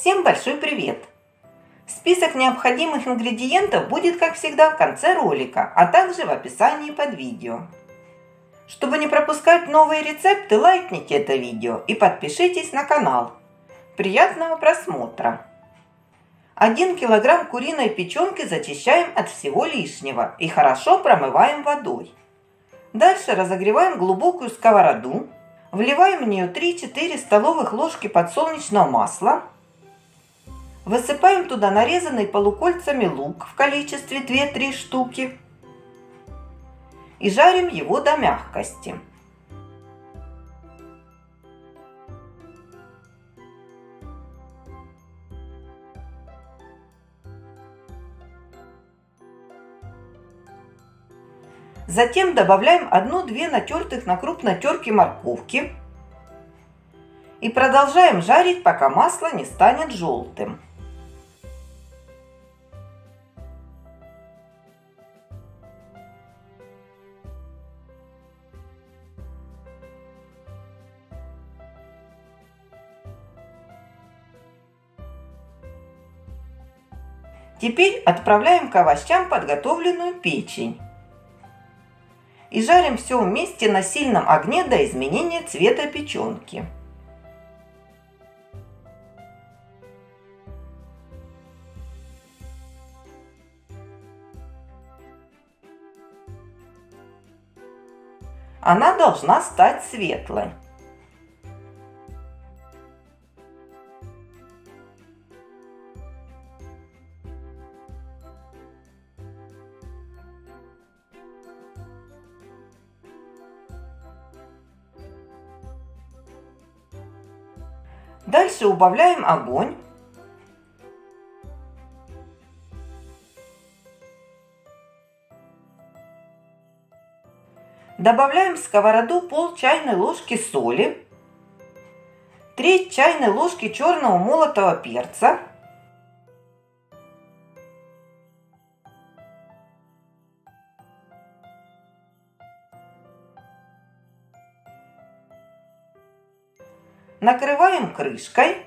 Всем большой привет! Список необходимых ингредиентов будет, как всегда, в конце ролика, а также в описании под видео. Чтобы не пропускать новые рецепты, лайкните это видео и подпишитесь на канал. Приятного просмотра! 1 килограмм куриной печенки зачищаем от всего лишнего и хорошо промываем водой. Дальше разогреваем глубокую сковороду, вливаем в нее 3-4 столовых ложки подсолнечного масла, высыпаем туда нарезанный полукольцами лук в количестве 2-3 штуки и жарим его до мягкости. Затем добавляем 1-2 натертых на крупной терке морковки. И продолжаем жарить, пока масло не станет желтым. Теперь отправляем к овощам подготовленную печень и жарим все вместе на сильном огне до изменения цвета печенки. Она должна стать светлой. Дальше убавляем огонь. Добавляем в сковороду пол чайной ложки соли, треть чайной ложки черного молотого перца, Накрываем крышкой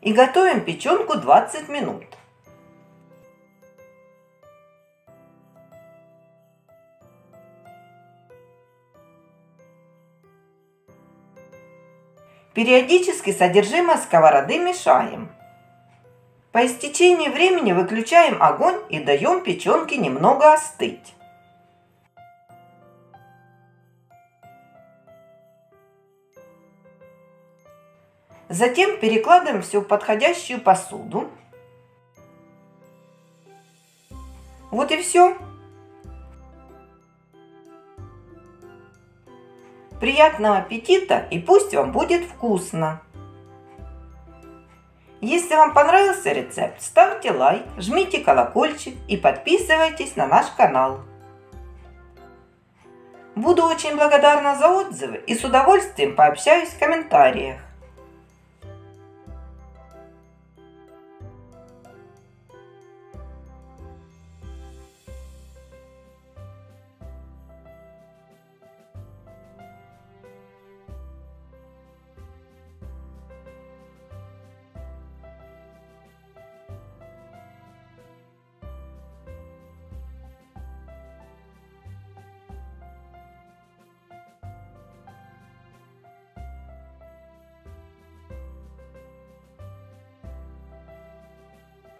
и готовим печенку 20 минут. Периодически содержимое сковороды мешаем. По истечении времени выключаем огонь и даем печенке немного остыть. Затем перекладываем все в подходящую посуду. Вот и все. Приятного аппетита и пусть вам будет вкусно! Если вам понравился рецепт, ставьте лайк, жмите колокольчик и подписывайтесь на наш канал. Буду очень благодарна за отзывы и с удовольствием пообщаюсь в комментариях.